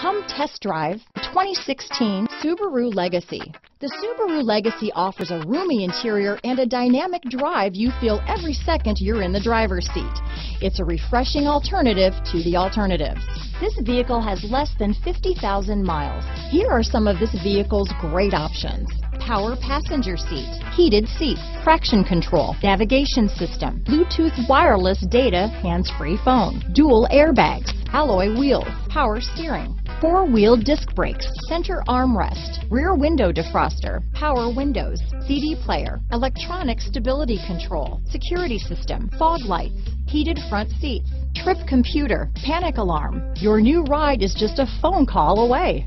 Come test drive 2016 Subaru Legacy. The Subaru Legacy offers a roomy interior and a dynamic drive you feel every second you're in the driver's seat. It's a refreshing alternative to the alternatives. This vehicle has less than 50,000 miles. Here are some of this vehicle's great options. Power passenger seat, heated seats, traction control, navigation system, Bluetooth wireless data, hands-free phone, dual airbags, alloy wheels, power steering, four-wheel disc brakes, center armrest, rear window defroster, power windows, CD player, electronic stability control, security system, fog lights, heated front seats, trip computer, panic alarm. Your new ride is just a phone call away.